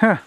Huh.